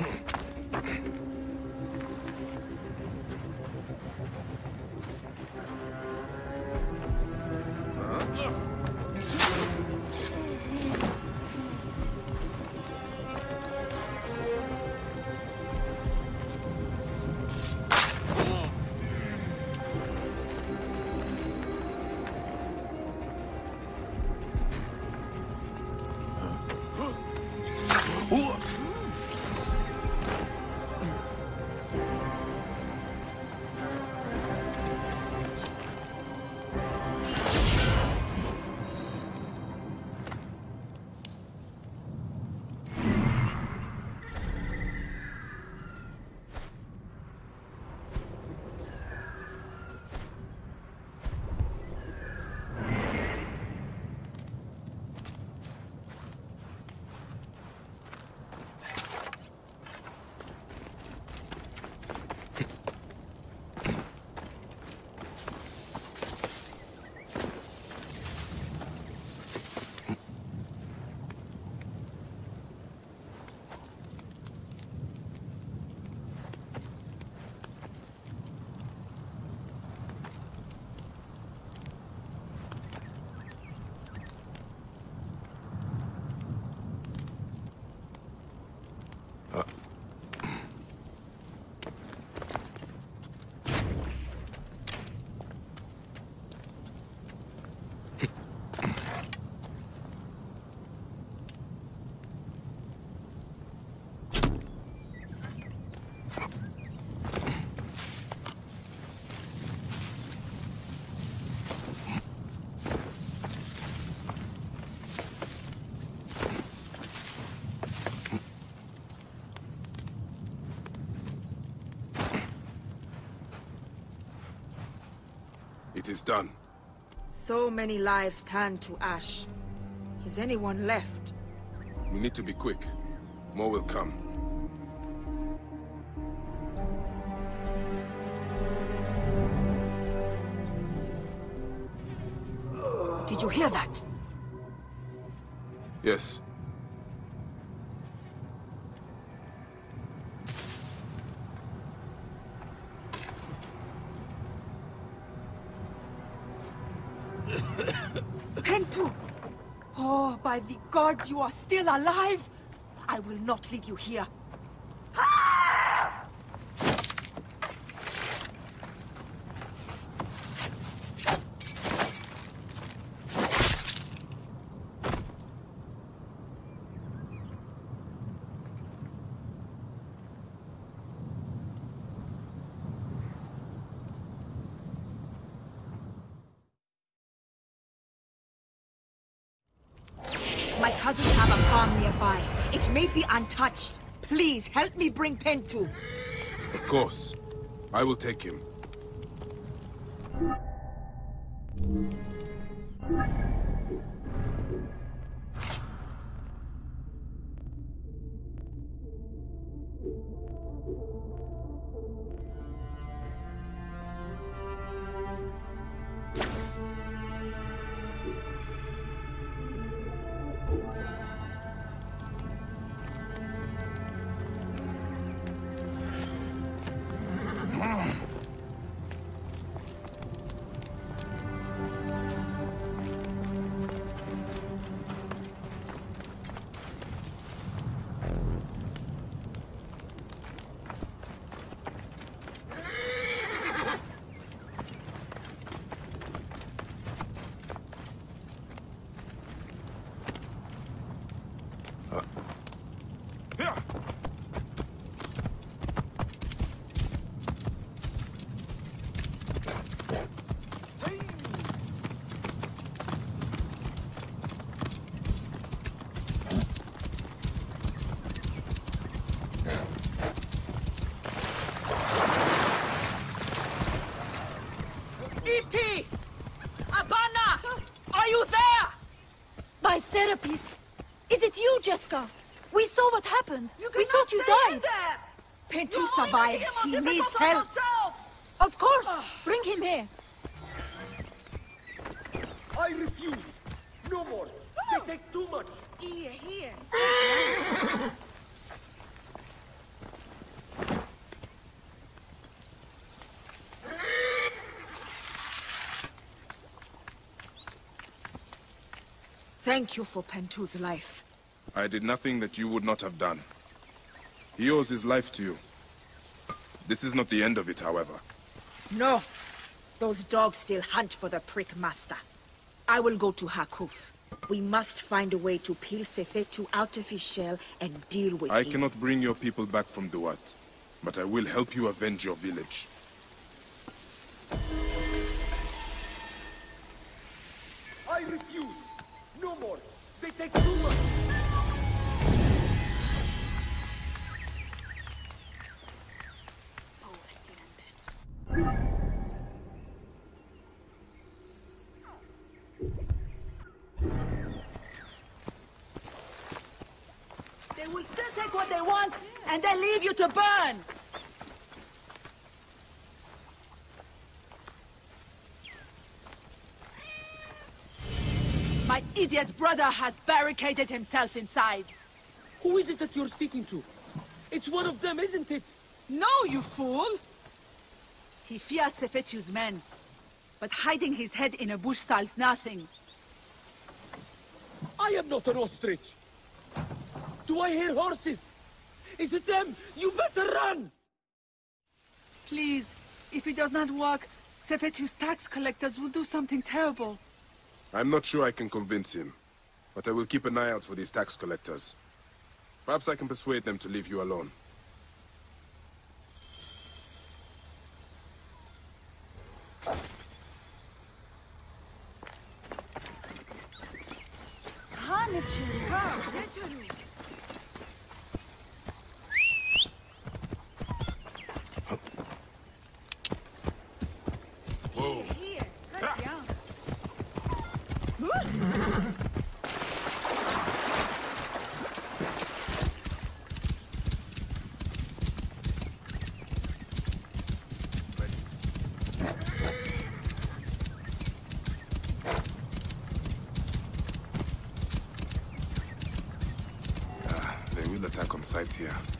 Okay. It is done. So many lives turned to ash. Is anyone left? We need to be quick. More will come. Did you hear that? Yes. Pentu! Oh, by the gods, you are still alive! I will not leave you here. My cousins have a farm nearby. It may be untouched. Please, help me bring Pentu. Of course. I will take him. We saw what happened. You we thought you died. Pentu survived. He needs help. Of course. Bring him here. I refuse. No more. Oh. They take too much. Here, here. Thank you for Pentu's life. I did nothing that you would not have done. He owes his life to you. This is not the end of it, however. No. Those dogs still hunt for the prick master. I will go to Harkhuf. We must find a way to peel Sefetu out of his shell and deal with I him. cannot bring your people back from Duat, but I will help you avenge your village. My idiot brother has barricaded himself inside. Who is it that you're speaking to? It's one of them, isn't it? No, you fool! He fears Sefetu's men, but hiding his head in a bush solves nothing. I am not an ostrich. Do I hear horses? Is it them? You better run! Please, if it does not work, Sefetu's tax collectors will do something terrible. I'm not sure I can convince him, but I will keep an eye out for these tax collectors. Perhaps I can persuade them to leave you alone. Whoa. Ah, they will attack on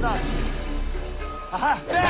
15. Aha!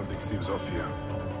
Something seems off here.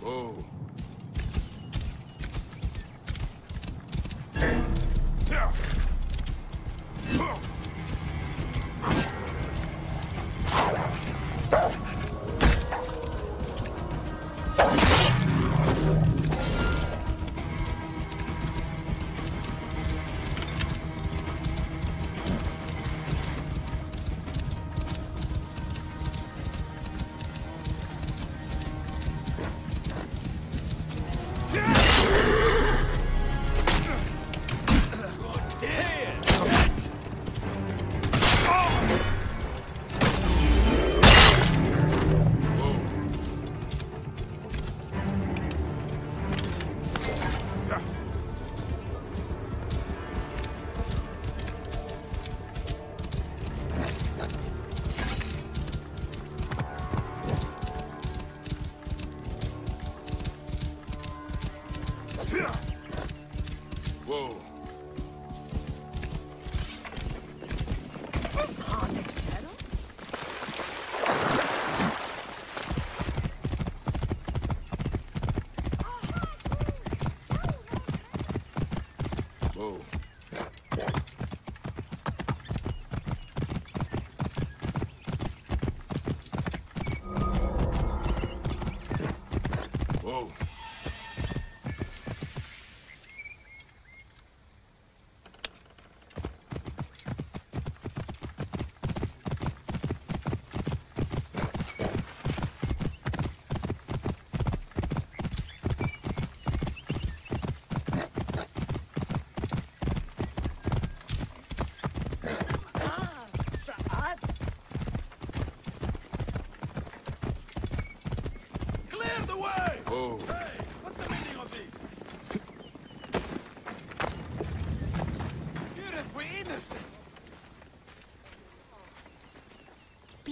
Whoa.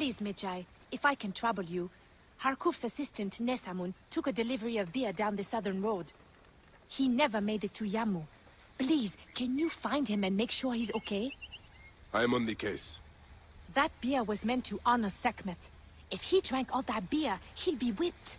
Please, Medjay, if I can trouble you, Harkhuf's assistant, Nesamun, took a delivery of beer down the southern road. He never made it to Yamu. Please, can you find him and make sure he's okay? I am on the case. That beer was meant to honor Sekhmet. If he drank all that beer, he'll be whipped.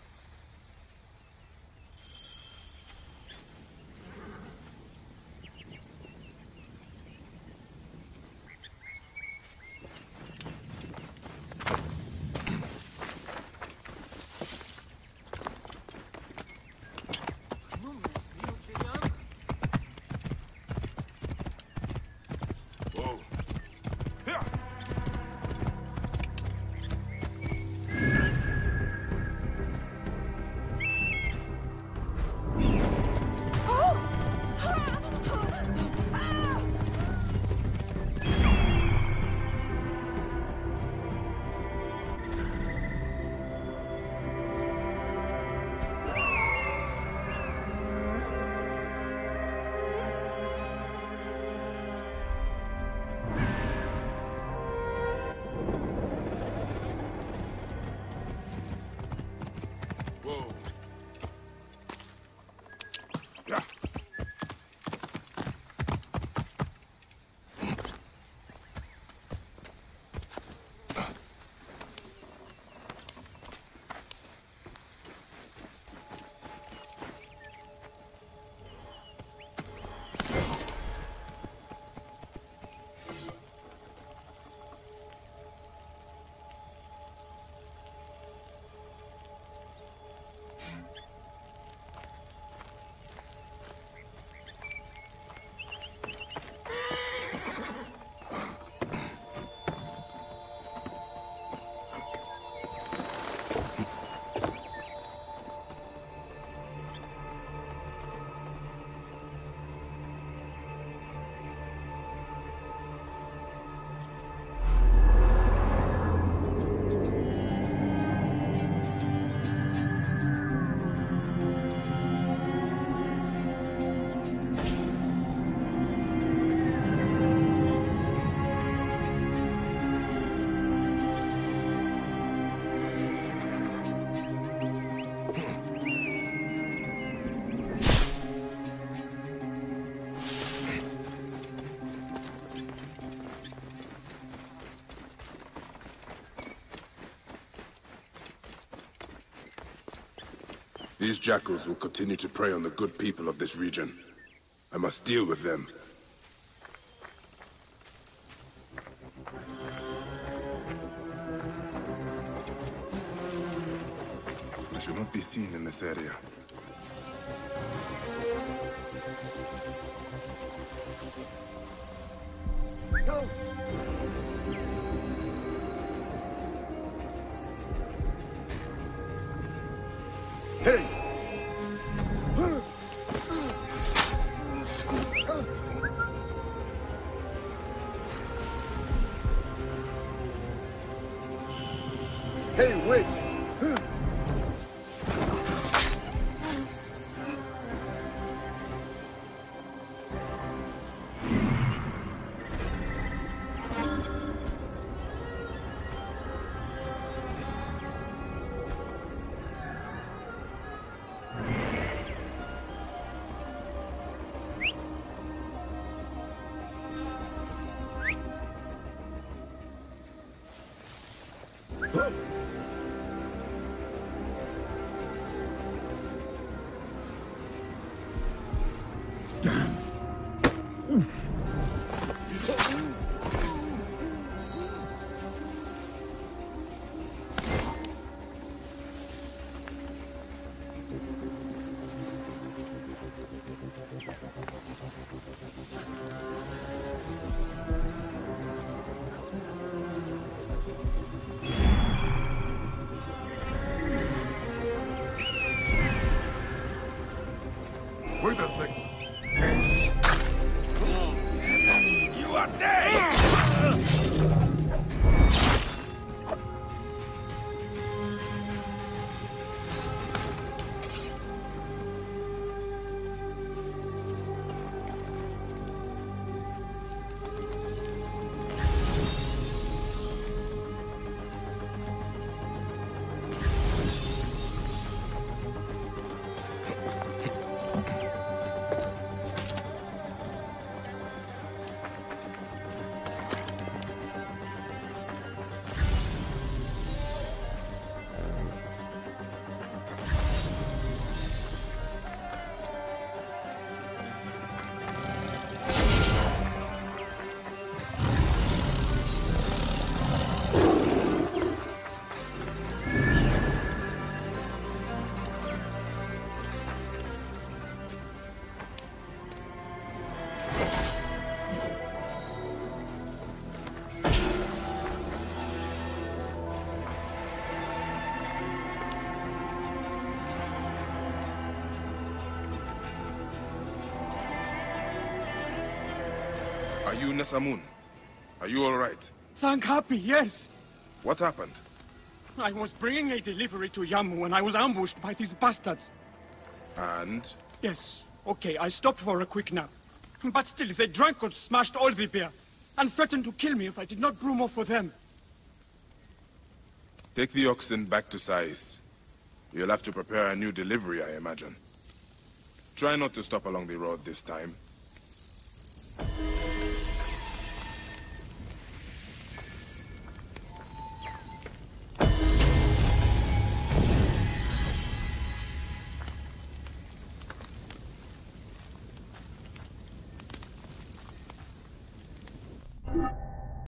These jackals will continue to prey on the good people of this region. I must deal with them. I should not be seen in this area. Hey, Are you Nesamun? Are you all right? Thank Hapi, yes. What happened? I was bringing a delivery to Yamu when I was ambushed by these bastards. And? Yes, okay, I stopped for a quick nap. But still, they drank and smashed all the beer, and threatened to kill me if I did not brew more for them. Take the oxen back to Sais. You'll have to prepare a new delivery, I imagine. Try not to stop along the road this time.